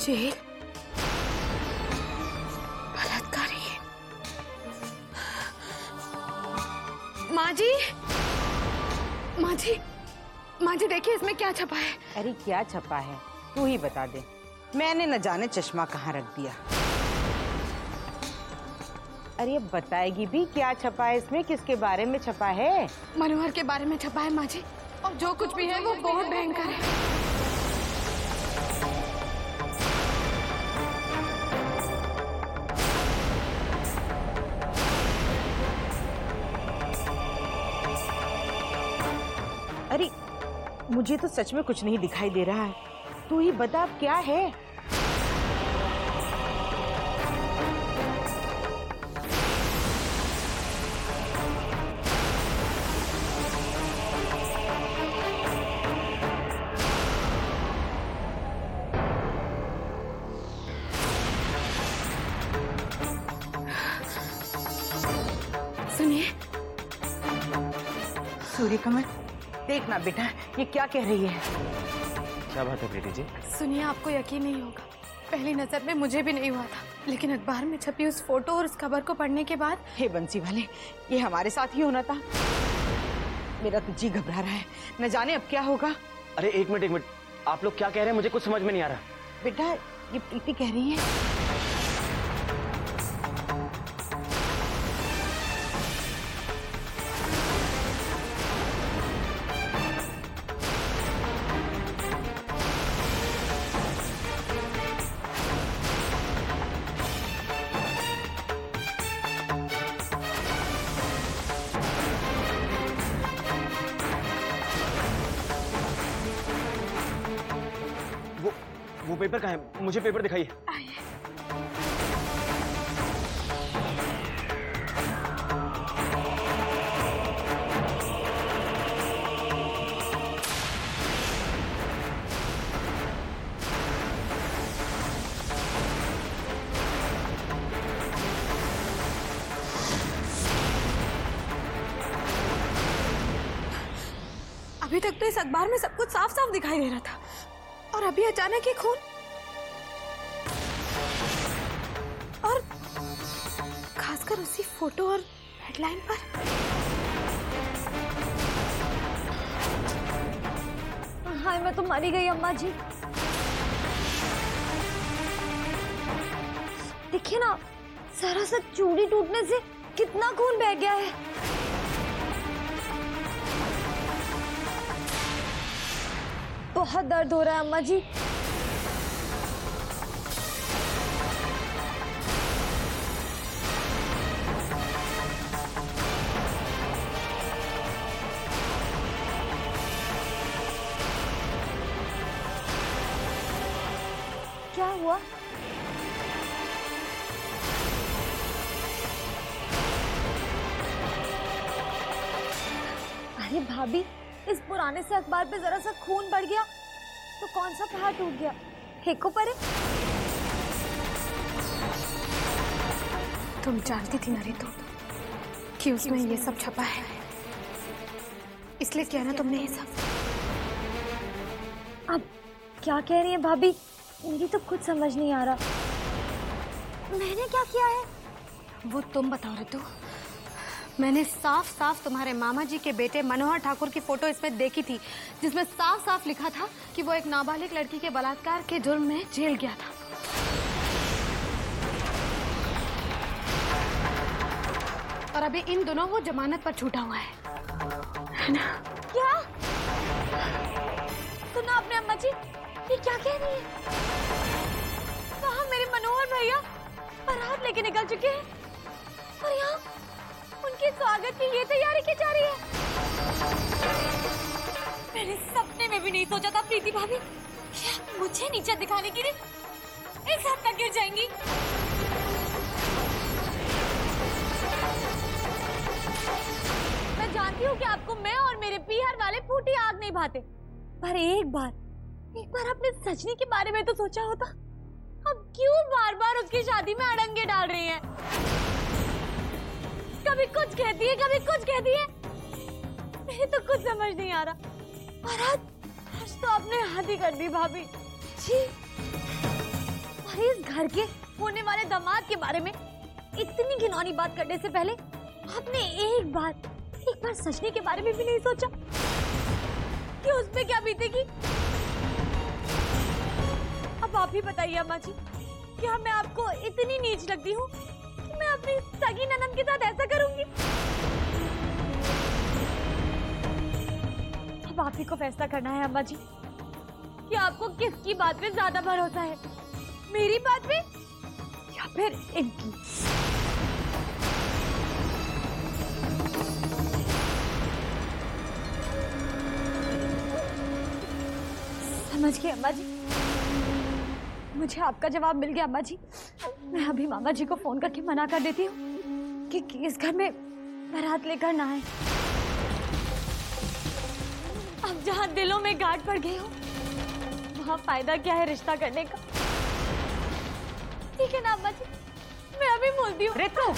Jail. बलात्कारी। माँ जी माँ जी माँ जी देखिए इसमें क्या छपा है? अरे क्या छपा है? तू ही बता दे। मैंने न जाने चश्मा कहाँ रख दिया। अरे अब बताएगी भी क्या छपा है इसमें? किसके बारे में छपा है? मनोहर के बारे में छपा है माँ जी और जो कुछ भी है वो बहुत भयंकर है। अरे, मुझे तो सच में कुछ नहीं दिखाई दे रहा है। तू ही बता क्या है? देखना बेटा ये क्या कह रही है? क्या बात है प्रीति जी? सुनिए आपको यकीन नहीं होगा। पहली नज़र में मुझे भी नहीं हुआ था लेकिन अखबार में छपी उस फ़ोटो और उस खबर को पढ़ने के बाद हे बंसी वाले ये हमारे साथ ही होना था। मेरा तो जी घबरा रहा है। न जाने अब क्या होगा। अरे एक मिनट एक मिनट। आप लोग क्या कह रहे हैं? मुझे कुछ समझ में नहीं आ रहा। बेटा ये प्रीति कह रही है। मुझे पेपर दिखाइए। अभी तक तो इस अखबार में सब कुछ साफ़ साफ़ दिखाई दे रहा था। और अभी अचानक ये खून फ़ोटो और हेडलाइन पर? हाय, मैं तो मारी गई अम्मा जी देखिए ना जरा सा चूड़ी टूटने से कितना खून बह गया है। बहुत दर्द हो रहा है अम्मा जी अखबार पे जरा सा खून बढ़ गया तो कौन सा पहाड़ टूट गया? हेको परे। तुम जानती थी ना रितु कि उसमें ये सब छपा है। इसलिए किया ना तुमने ये सब। अब क्या कह रही है भाभी? मेरी तो कुछ समझ नहीं आ रहा। मैंने क्या किया है? वो तुम बताओ रितु। मैंने साफ़ साफ़ तुम्हारे मामा जी के बेटे मनोहर ठाकुर की फ़ोटो इसमें देखी थी, जिसमें साफ़ साफ़ लिखा था कि वो एक नाबालिग लड़की के बलात्कार के जुर्म में जेल गया था। और अभी इन दोनों वो जमानत पर छूटा हुआ है। ना? क्या? सुना आपने अम्मा जी ये क्या कह रही है? वहाँ मेरे मनोहर भैया बारात लेके निकल चुके हैं। और यहाँ उनके स्वागत की ये तैयारी की जा रही है। मैंने सपने में भी नहीं सोचा था, प्रीति भाभी। मुझे नीचे दिखाने के लिए एक हाथ तक गिर जाएँगी? मैं जानती हूँ कि आपको मैं और मेरे पीहर वाले फूटी आग नहीं भाते। पर एक बार एक बार आपने सजनी के बारे में तो सोचा होता। अब क्यों बार बार उसकी शादी में अड़ंगे डाल रही हैं? कभी कुछ कहती है कभी कुछ कहती है मेरे तो कुछ समझ नहीं आ रहा। और आज आज तो आपने हाथ ही कर दी, भाभी। जी और इस घर के होने वाले दामाद के बारे में इतनी घिनौनी बात करने से पहले आपने एक बार एक बार सजनी के बारे में भी नहीं सोचा कि उस पे क्या बीतेगी? अब आप ही बताइए, अम्मा जी, क्या मैं आपको इतनी नीच लगती हूँ? अपनी सगी ननद के साथ ऐसा करूँगी। अब आप ही को फैसला करना है, अम्मा जी। कि आपको किसकी बात पे ज़्यादा भरोसा है? मेरी बात पे? या फिर इनकी? समझ गए, अम्मा जी? मुझे आपका जवाब मिल गया, अम्मा जी। मैं अभी मामा जी को फ़ोन करके मना कर देती हूँ कि कि इस घर में बारात लेकर ना आए। अब जहाँ दिलों में गांठ पड़ गई हो, वहाँ फ़ायदा क्या है रिश्ता करने का? ठीक है ना, अम्मा जी? मैं अभी बोलती हूँ। रितु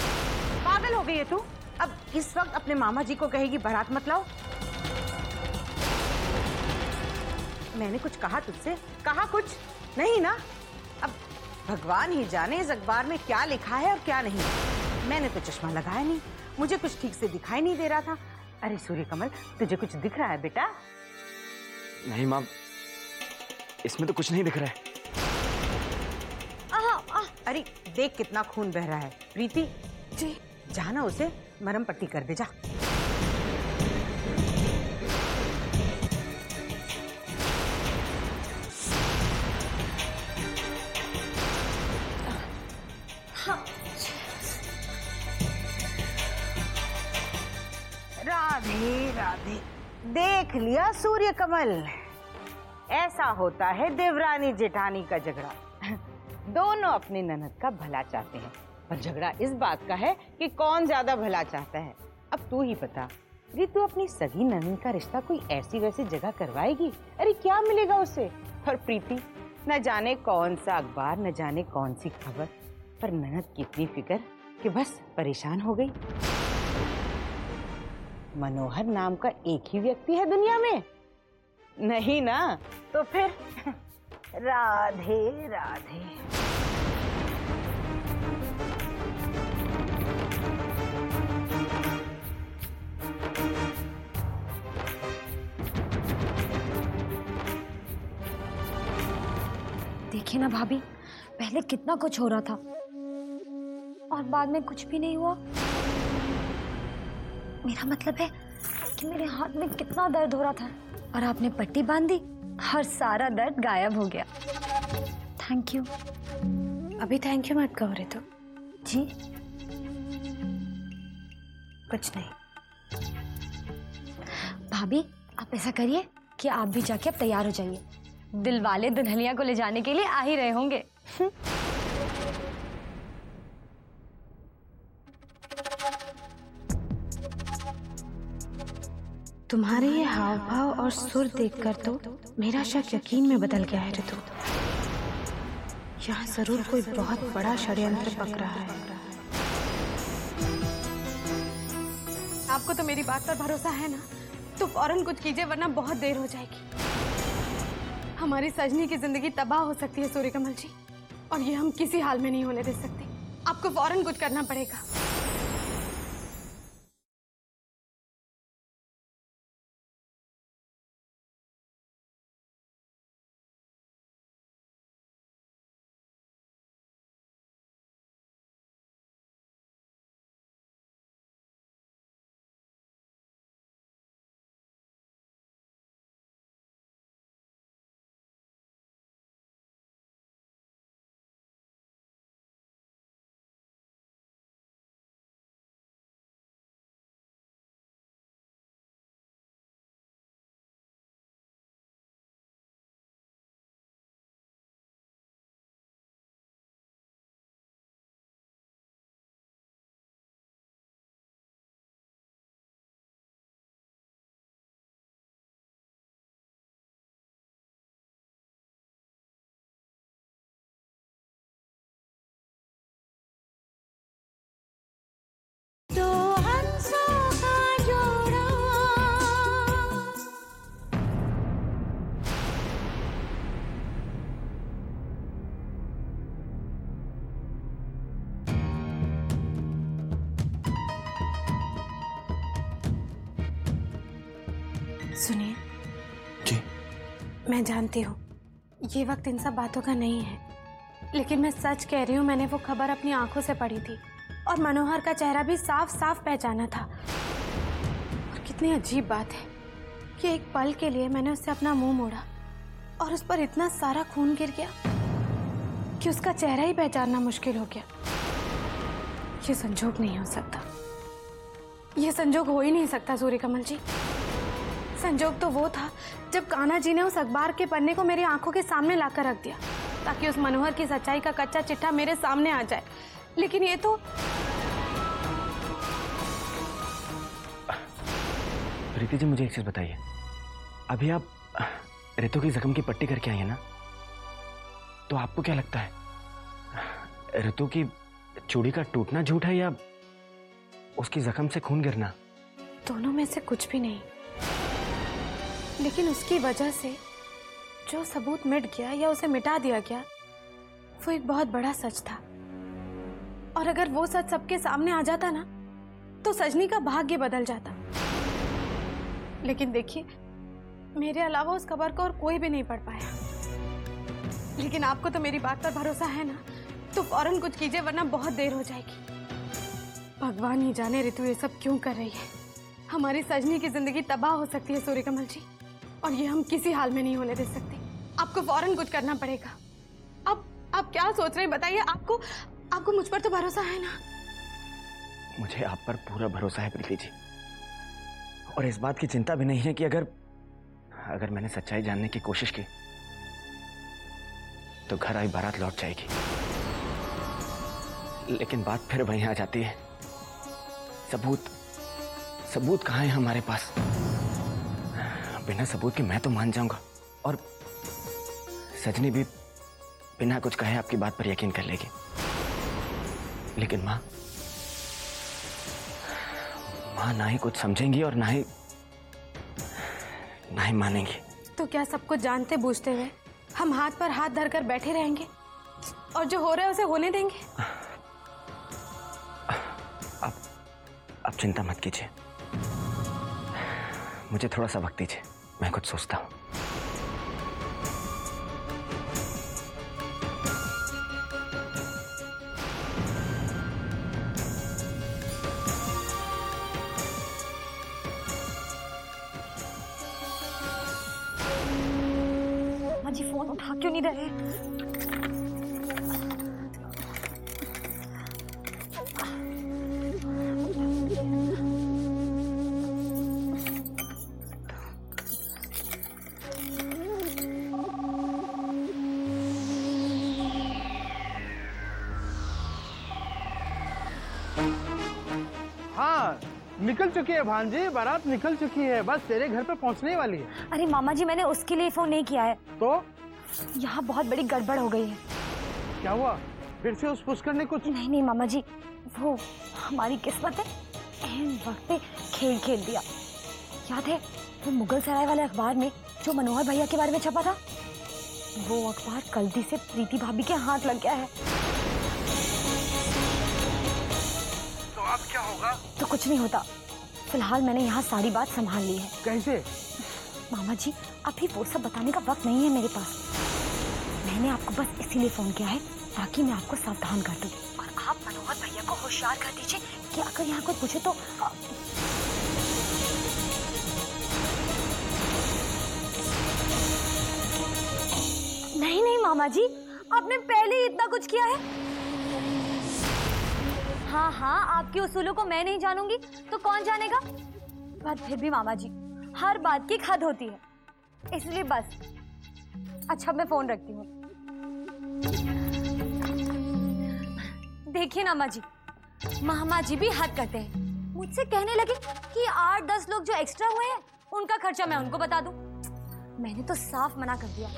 पागल हो गई है तू? अब इस वक्त अपने मामा जी को कहेगी, बारात मत लाओ। मैंने कुछ कहा तुझसे? कहा कुछ? नहीं ना? भगवान ही जाने इस अखबार में क्या लिखा है और क्या नहीं। मैंने तो चश्मा लगाया नहीं। मुझे कुछ ठीक से दिखाई नहीं दे रहा था। अरे सूर्य कमल तुझे कुछ दिख रहा है बेटा? नहीं माँ इसमें तो कुछ नहीं दिख रहा है। आह, आह, अरे देख कितना खून बह रहा है। प्रीति जी। जा ना उसे मरम पट्टी कर दे जा। देख लिया सूर्य कमल। ऐसा होता है देवरानी जेठानी का झगड़ा। दोनों अपने ननद का भला चाहते हैं। पर झगड़ा इस बात का है कि कौन ज़्यादा भला चाहता है? अब तू ही बता। रितु अपनी सगी ननद का रिश्ता कोई ऐसी वैसी जगह करवाएगी? अरे क्या मिलेगा उसे? और प्रीति, न जाने कौन सा अखबार, न जाने कौन सी खबर। पर ननद की इतनी फ़िक्र कि बस परेशान हो गई। मनोहर नाम का एक ही व्यक्ति है दुनिया में। नहीं ना? तो फिर? राधे राधे। देखिए ना भाभी, पहले कितना कुछ हो रहा था। और बाद में कुछ भी नहीं हुआ। मेरा मतलब है कि मेरे हाथ में कितना दर्द हो रहा था और आपने पट्टी बाँध दी और सारा दर्द गायब हो गया। थैंक यू अभी थैंक यू मत कहो रे तो जी। कुछ नहीं। भाभी आप ऐसा करिए कि आप भी जाके अब तैयार हो जाइए। दिल वाले दुल्हनिया को ले जाने के लिए आ ही रहे होंगे। तुम्हारे ये हाव भाव और सुर देखकर तो मेरा शक यकीन में बदल गया है, ऋतु। यहाँ ज़रूर कोई बहुत बड़ा षड्यंत्र पक रहा है। आपको तो मेरी बात पर भरोसा है ना? तो फ़ौरन कुछ कीजिए, वरना बहुत देर हो जाएगी। हमारी सजनी की ज़िंदगी तबाह हो सकती है सूर्य कमल जी। और ये हम किसी हाल में नहीं होने दे सकते। आपको फ़ौरन कुछ करना पड़ेगा। सुनिए। जी। मैं जानती हूँ ये वक्त इन सब बातों का नहीं है। लेकिन मैं सच कह रही हूँ मैंने वो खबर अपनी आँखों से पढ़ी थी और मनोहर का चेहरा भी साफ़ साफ़ पहचाना था। और कितनी अजीब बात है कि एक पल के लिए मैंने उससे अपना मुँह मोड़ा और उस पर इतना सारा खून गिर गया कि उसका चेहरा ही पहचानना मुश्किल हो गया। ये संजोग नहीं हो सकता। ये संजोग हो ही नहीं सकता सूर्य कमल जी। संजोग तो वो था जब कान्हा जी ने उस अखबार के पन्ने को मेरी आँखों के सामने लाकर रख दिया ताकि उस मनोहर की सच्चाई का कच्चा चिट्ठा मेरे सामने आ जाए। लेकिन ये तो प्रीति जी मुझे एक चीज़ बताइए। अभी आप रितु की जख्म की पट्टी करके आई है ना? तो आपको क्या लगता है रितु की चूड़ी का टूटना झूठ है या उसकी जख्म से खून गिरना? दोनों में से कुछ भी नहीं। लेकिन उसकी वजह से जो सबूत मिट गया या उसे मिटा दिया गया, वो एक बहुत बड़ा सच था। और अगर वो सच सबके सामने आ जाता ना तो सजनी का भाग्य बदल जाता। लेकिन देखिए, मेरे अलावा उस खबर को और कोई भी नहीं पढ़ पाया। लेकिन आपको तो मेरी बात पर भरोसा है ना तो फ़ौरन कुछ कीजिए, वरना बहुत देर हो जाएगी। भगवान ही जाने ऋतु ये सब क्यों कर रही है। हमारी सजनी की ज़िंदगी तबाह हो सकती है सूर्य कमल जी। और ये हम किसी हाल में नहीं होने दे सकते। आपको फ़ौरन कुछ करना पड़ेगा। अब आप क्या सोच रहे हैं बताइए? आपको आपको मुझ पर तो भरोसा है ना? मुझे आप पर पूरा भरोसा है, प्रीति जी। और इस बात की चिंता भी नहीं है कि अगर अगर मैंने सच्चाई जानने की कोशिश की तो घर आई बारात लौट जाएगी। लेकिन बात फिर वहीं आ जाती है। सबूत सबूत कहाँ है हमारे पास? बिना सबूत के मैं तो मान जाऊँगा। और सजनी भी बिना कुछ कहे आपकी बात पर यकीन कर लेगी। लेकिन माँ माँ ना ही कुछ समझेंगी और ना ही ना ही मानेंगी। तो क्या सब कुछ जानते बूझते हुए हम हाथ पर हाथ धरकर बैठे रहेंगे? और जो हो रहा है उसे होने देंगे? आप आप चिंता मत कीजिए। मुझे थोड़ा सा वक्त दीजिए मैं कुछ सोचता हूँ। फ़ोन उठा क्यों नहीं रहे? चुकी है भांजी बारात निकल चुकी है। बस तेरे घर पे पहुँचने वाली है। अरे मामा जी मैंने उसके लिए फ़ोन नहीं किया है। तो? यहाँ बहुत बड़ी गड़बड़ हो गई है। क्या हुआ? फिर से उस पुष्कर ने कुछ नहीं नहीं मामा जी वो हमारी किस्मत है। अहम वक्त पे खेल खेल दिया। याद है वो मुगल सराय वाले अखबार में जो मनोहर भैया के बारे में छपा था? वो अखबार गलती से प्रीति भाभी के हाथ लग गया है। तो अब क्या होगा? तो कुछ नहीं होता। फ़िलहाल मैंने यहाँ सारी बात संभाल ली है। कैसे? मामा जी अभी वो सब बताने का वक्त नहीं है मेरे पास। मैंने आपको बस इसीलिए फ़ोन किया है ताकि मैं आपको सावधान कर दूँ। और आप मनोहर भैया को होशियार कर दीजिए कि अगर यहाँ कोई पूछे तो नहीं नहीं मामा जी आपने पहले ही इतना कुछ किया है। हाँ हाँ आपके उसूलों को मैं नहीं जानूँगी तो कौन जानेगा? पर फिर भी मामा जी हर बात की हद होती है। इसलिए बस अच्छा मैं फ़ोन रखती हूँ। देखिए ना जी मामा जी भी हद करते हैं। मुझसे कहने लगे कि आठ, दस लोग जो एक्स्ट्रा हुए हैं, उनका खर्चा मैं उनको बता दूँ। मैंने तो साफ़ मना कर दिया।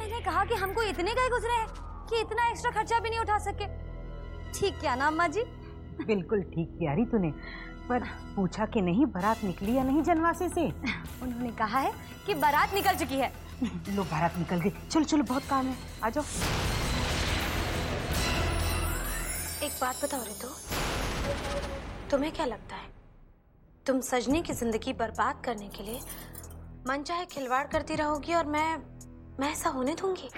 मैंने कहा कि हमको इतने गए गुजरे हैं कि इतना एक्स्ट्रा खर्चा भी नहीं उठा सके। ठीक क्या ना अम्मा जी बिल्कुल ठीक किया रही तूने। पर पूछा कि नहीं बारात निकली या नहीं जनवासे से? उन्होंने कहा है कि बारात निकल चुकी है। लो बारात निकल गई। चलो चलो बहुत काम है। आ जाओ। एक बात बताओ रितु। तुम्हें क्या लगता है? तुम सजनी की ज़िंदगी बर्बाद करने के लिए मन चाहे खिलवाड़ करती रहोगी और मैं मैं ऐसा होने दूँगी?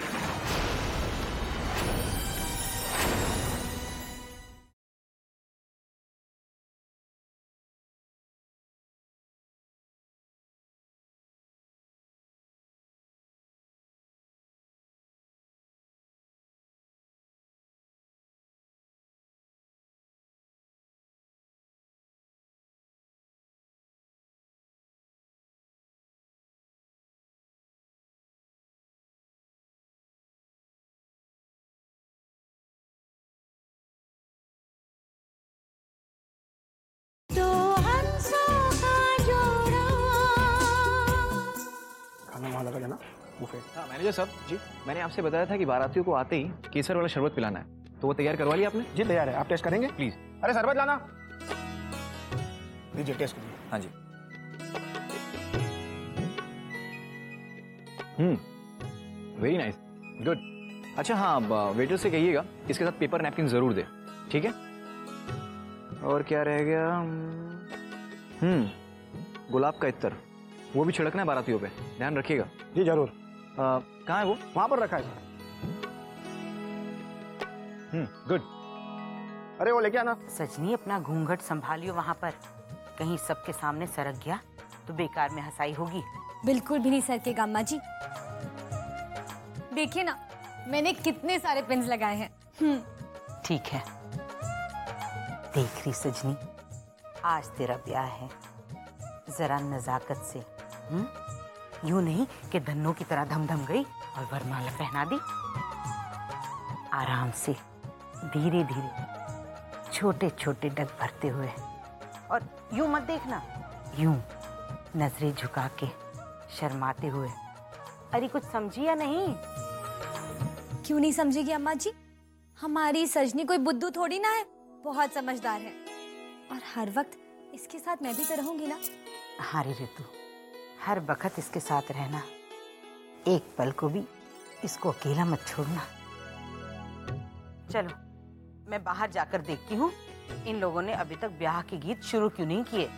बुफे हाँ मैनेजर साहब। जी। मैंने आपसे बताया था कि बारातियों को आते ही केसर वाला शरबत पिलाना है। तो वो तैयार करवा लिया आपने? जी तैयार है। आप टेस्ट करेंगे? प्लीज़। अरे शरबत लाना। लीजिए टेस्ट कीजिए। हाँ जी। हम्म। वेरी नाइस गुड अच्छा हाँ वेटर से कहिएगा इसके साथ पेपर नैपकिन ज़रूर दे। ठीक है? और क्या रह गया? हम्म। गुलाब का इत्र। वो भी छिड़कना है बारातियों पे। ध्यान रखिएगा। जी ज़रूर। कहाँ है वो? वहाँ पर रखा है हम्म गुड अरे वो लेके आना। सजनी अपना घूंघट संभालियो वहाँ पर। कहीं सबके सामने सरक गया तो बेकार में हंसाई होगी। बिल्कुल भी नहीं सर के गामा जी देखिए ना मैंने कितने सारे पिंस लगाए हैं। हम्म। ठीक है। देख रही सजनी आज तेरा ब्याह है। जरा नजाकत से हम्म? यूँ नहीं कि धन्नो की तरह धम धम गई और वरमाला पहना दी। आराम से धीरे धीरे छोटे छोटे डग भरते हुए। और यूँ मत देखना। यूँ नज़रें झुका के शर्माते हुए। अरे कुछ समझी या नहीं? क्यों नहीं समझेगी अम्मा जी? हमारी सजनी कोई बुद्धू थोड़ी ना है। बहुत समझदार है। और हर वक्त इसके साथ मैं भी तो रहूँगी ना। हाँ रे ऋतु हर वक्त इसके साथ रहना। एक पल को भी इसको अकेला मत छोड़ना। चलो मैं बाहर जाकर देखती हूँ इन लोगों ने अभी तक ब्याह के गीत शुरू क्यों नहीं किए?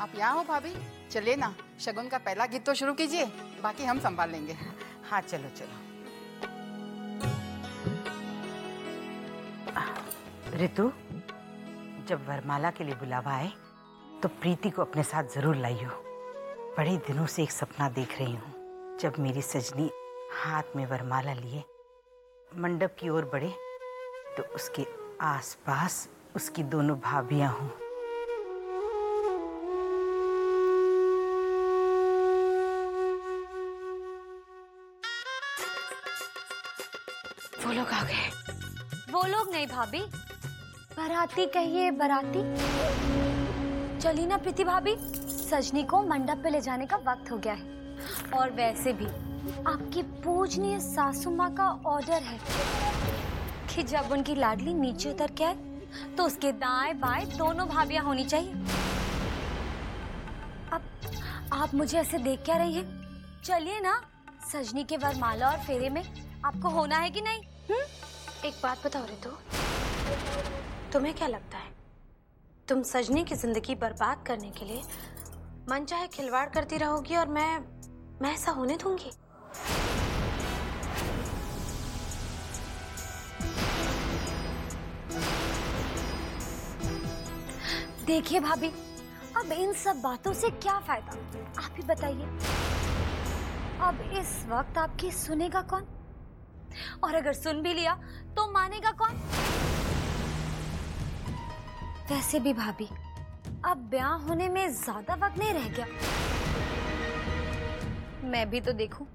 आप यहाँ हो भाभी? चलिए ना शगुन का पहला गीत तो शुरू कीजिए बाकी हम संभाल लेंगे। हाँ चलो चलो। ऋतु जब वरमाला के लिए बुलावा आए तो प्रीति को अपने साथ ज़रूर लाइयो बड़े दिनों से एक सपना देख रही हूँ जब मेरी सजनी हाथ में वरमाला लिए मंडप की ओर बढ़े तो उसके आसपास उसकी दोनों भाभियाँ हों। वो लोग आ गए। वो लोग नहीं भाभी। बराती कहिए बराती। चली ना प्रीति भाभी, सजनी को मंडप पे ले जाने का वक्त हो गया है। और वैसे भी, आपकी पूजनीय सासू माँ का ऑर्डर है कि जब उनकी लाडली नीचे उतर के आए तो उसके दाएँ बाएँ दोनों भाभियाँ होनी चाहिए। अब आप मुझे ऐसे देख क्या रही हैं? चलिए ना, सजनी के वरमाला और फेरे में आपको होना है कि नहीं? हम्म? एक बात बताओ रितु। तुम्हें क्या लगता है तुम सजनी की ज़िंदगी बर्बाद करने के लिए मन चाहे खिलवाड़ करती रहोगी और मैं मैं ऐसा होने दूँगी? देखिए भाभी, अब इन सब बातों से क्या फ़ायदा? आप ही बताइए। अब इस वक्त आपकी सुनेगा कौन? और अगर सुन भी लिया तो मानेगा कौन? वैसे भी भाभी अब ब्याह होने में ज़्यादा वक्त नहीं रह गया। मैं भी तो देखूँ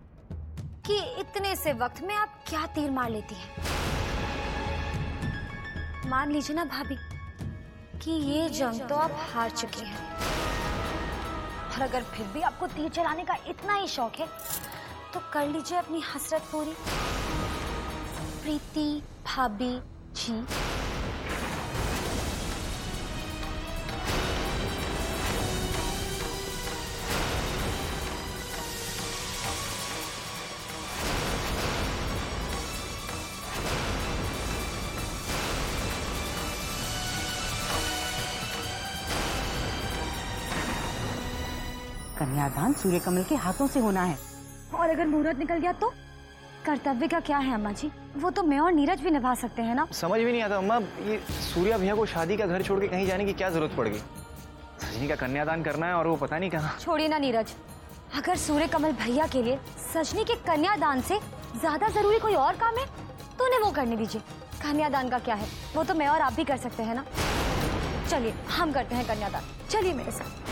कि इतने से वक्त में आप क्या तीर मार लेती हैं। मान लीजिए ना भाभी कि ये जंग तो आप हार चुके हैं। और अगर फिर भी आपको तीर चलाने का इतना ही शौक है तो कर लीजिए अपनी हसरत पूरी। प्रीति भाभी जी। कन्यादान सूर्य कमल के हाथों से होना है। और अगर मुहूर्त निकल गया तो? कर्तव्य का क्या है अम्मा जी वो तो मैं और नीरज भी निभा सकते हैं ना? समझ भी नहीं आता अम्मा ये सूर्या भैया को शादी का घर छोड़ के कहीं जाने की क्या ज़रूरत पड़ गई? सजनी का कन्यादान करना है और वो पता नहीं कहाँ। छोड़िए ना नीरज अगर सूर्य कमल भैया के लिए सजनी के कन्यादान से ज़्यादा ज़रूरी कोई और काम है तो उन्हें वो करने दीजिए। कन्यादान का क्या है? वो तो मैं और आप भी कर सकते हैं ना? चलिए हम करते हैं कन्यादान। चलिए मेरे साथ।